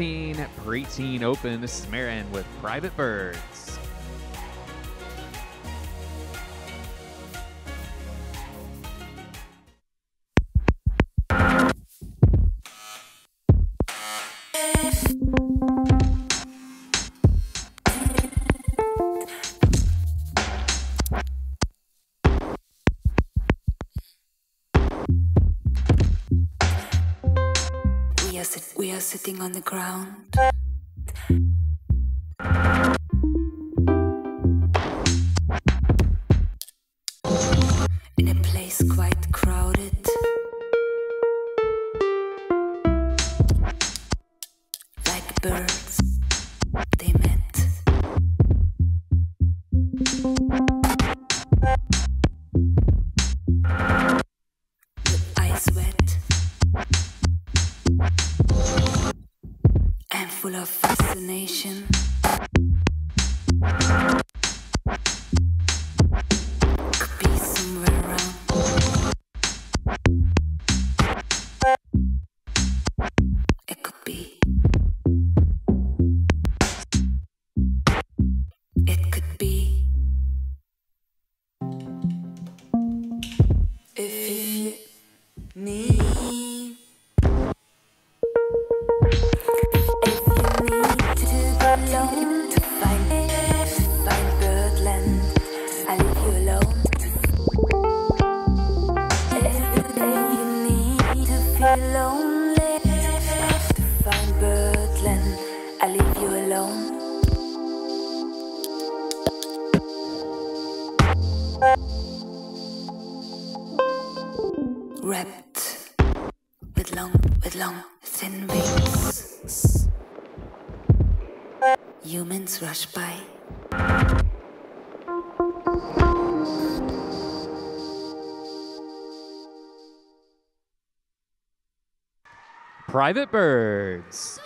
2019 Preteen Open. This is Maren with Private Birds. Sit- we are sitting on the ground. In a place quite crowded. Like birds, they met. Eyes wet. Full of fascination. Could be somewhere around. It could be. It could be. If you to find I leave you alone. Wrapped with long, with long, thin wings. Humans rush by. Private Birds.